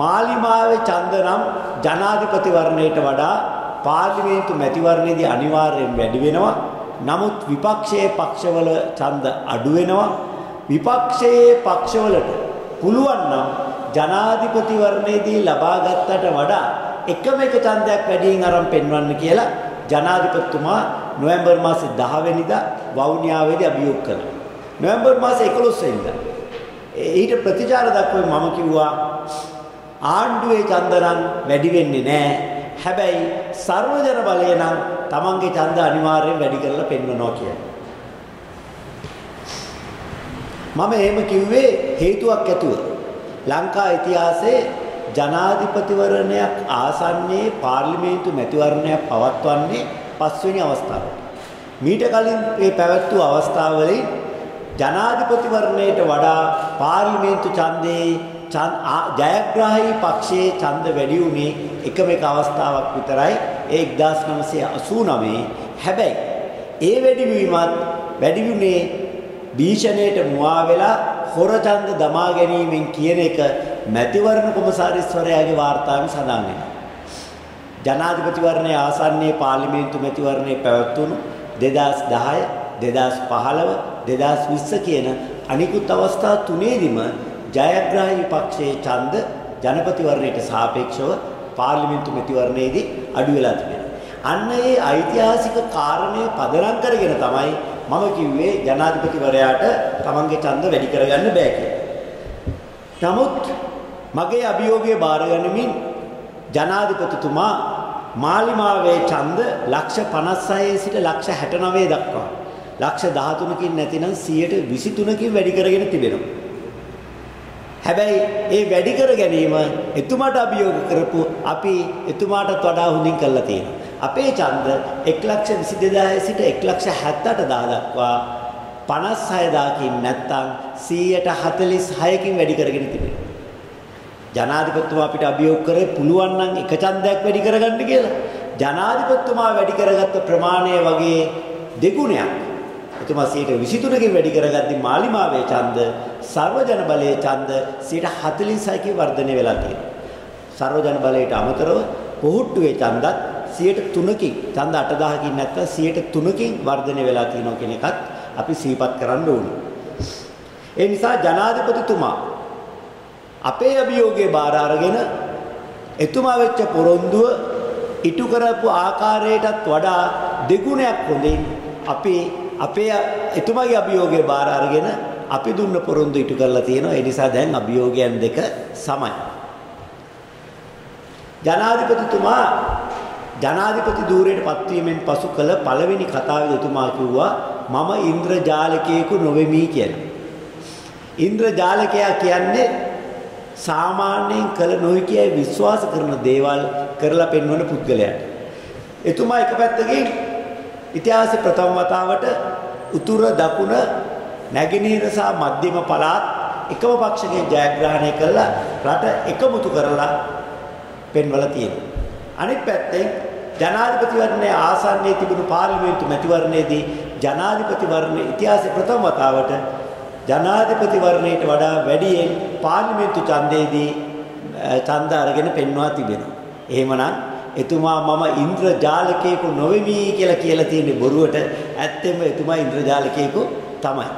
මාලිමාවේ ඡන්ද නම් ජනාධිපති වර්ණයට වඩා පාර්ලිමේන්තු මැතිවරණයේදී අනිවාර්යෙන් වැඩි වෙනවා. නමුත් විපක්ෂයේ පක්ෂවල ඡන්ද අඩු වෙනවා. විපක්ෂයේ පක්ෂවලට පුළුවන් නම් ජනාධිපති වර්ණයේදී ලබා ගත්තට වඩා එකම එක ඡන්දයක් වැඩියෙන් අරන් පෙන්වන්න කියලා ජනාධිපතිතුමා නොවැම්බර් මාසේ 10 වෙනිදා වවුනියාවේදී අභියෝග කළා. නොවැම්බර් මාසේ 11 වෙනිදා ඊට ප්‍රතිචාර දක්වමින් මම කිව්වා ආණ්ඩුවේ ඡන්දනම් වැඩි වෙන්නේ නැහැ. හැබැයි සර්වජන බලය නම් Tamange ඡන්ද අනිවාර්යෙන් වැඩි කරලා පෙන්වනවා කියලා. මම එහෙම කිව්වේ හේතුවක් ඇතුව. ලංකා ඉතිහාසයේ ජනාධිපතිවරණයක් ආසන්නයේ පාර්ලිමේන්තු මැතිවරණයක් පවත්වන්නේ පස්වෙනි අවස්ථාවට. මීට කලින් මේ පැවැත් වූ අවස්ථාවවලින් ජනාධිපතිවරණයට වඩා පාර්ලිමේන්තු ඡන්දේ ජයග්‍රාහී පක්ෂයේ ඡන්ද වැඩි වුණේ එකම එක අවස්ථාවක් විතරයි ඒ 1989 හැබැයි ඒ වැඩිවීමත් වැඩි වුණේ භීෂණයට මුවා වෙලා හොර ඡන්ද දමා ගැනීමෙන් කියන එක මැතිවරණ කොමසාරිස්වරයාගේ වාර්තාවෙන් සඳහන් වෙනවා. ජනාධිපතිවරණයේ ආසන්නයේ පාර්ලිමේන්තු මැතිවරණයේ පැවැත්වුණු 2010 2015 2020 කියන අනිකුත් අවස්ථා තුනේදීම ජයග්‍රාහී පක්ෂයේ ඡන්ද ජනපතිවරණයට සාපේක්ෂව පාර්ලිමේන්තු මැතිවරණයේදී අඩු වෙලා තිබෙනවා. අන්න ඒ ඓතිහාසික කාරණය පදනම් කරගෙන තමයි මම කිව්වේ ජනාධිපතිවරයාට තමන්ගේ ඡන්ද වැඩි කරගන්න බෑ කියලා. නමුත් මගේ අභියෝගය බාරගනිමින් ජනාධිපතිතුමා මාලිමාවේ ඡන්ද ලක්ෂ 56 සිට ලක්ෂ 69 දක්වා ලක්ෂ 13කින් නැතිනම් 123කින් වැඩි කරගෙන තිබෙනවා. හැබැයි ඒ වැඩි කර ගැනීම එතුමාට අභියෝග කරපු අපි එතුමාටත් වඩා හොඳින් කරලා තියෙනවා. අපේ ඡන්ද 122000 සිට 178000 දක්වා 56000කින් නැත්තම් 146කින් වැඩි කරගෙන තිබෙනවා. ජනාධිපතිතුමා අපිට අභියෝග කරේ පුළුවන් නම් එක ඡන්දයක් වැඩි කරගන්න කියලා. ජනාධිපතිතුමා වැඩි කරගත්ත ප්‍රමාණය වගේ දෙගුණයක් එතුමා 123කින් වැඩි කරගද්දි මාලිමාවේ ඡන්ද සර්වජන බලයේ ඡන්ද 146කින් වර්ධනය වෙලා තියෙනවා. සර්වජන බලයට අමතරව පොහොට්ටුවේ ඡන්දත් 103කින් ඡන්ද 8000කින් නැත්නම් 103කින් වර්ධනය වෙලා තියෙනවා කියන එකත් අපි සිහිපත් කරන්න ඕනේ. ඒ නිසා ජනාධිපතිතුමා අපේ අභියෝගයේ බාර අරගෙන එතුමා වෙච්ච පොරොන්දුව ඉටු කරපු ආකාරයටත් වඩා දෙගුණයක් හොඳින් අපි අපේ එතුමාගේ අභියෝගය බාර අරගෙන අපි දුන්න පොරොන්දු ඉටු කරලා තියෙනවා. ඒ නිසා දැන් අභියෝගයන් දෙක සමයි. ජනාධිපතිතුමා ජනාධිපති ධූරයට පත්වීමෙන් පසු කළ පළවෙනි කතාවේ එතුමා කිව්වා මම ඉන්ද්‍රජාලකයෙකු නොවෙමි කියලා. ඉන්ද්‍රජාලකයා කියන්නේ සාමාන්‍යයෙන් කළ නොහැකියි විශ්වාස කරන දේවල් කරලා පෙන්වන පුද්ගලයාට. එතුමා එක පැත්තකින් ඉතිහාසයේ ප්‍රථම වතාවට උතුර දකුණ නැගෙනහිර සහ මධ්‍යම පළාත් එකම පක්ෂකයෙන් ජයග්‍රහණය කළා රට එකමුතු කරලා පෙන්වලා තියෙනවා. අනිත් පැත්තෙන් ජනාධිපතිවරණයේ ආසන්නයේ තිබුණු පාර්ලිමේන්තු මැතිවරණයේදී ජනාධිපතිවරණයේ ඉතිහාසයේ ප්‍රථම වතාවට ජනාධිපතිවරණයට වඩා වැඩියෙන් පාර්ලිමේන්තු ඡන්දයේදී ඡන්ද අරගෙන පෙන්වා තිබෙනවා. එහෙමනම් එතුමා මම ඉන්ද්‍රජාලකයෙකු නොවෙමි කියලා කියලා තියෙන බොරුවට ඇත්තෙන්ම එතුමා ඉන්ද්‍රජාලකයෙකු තමයි.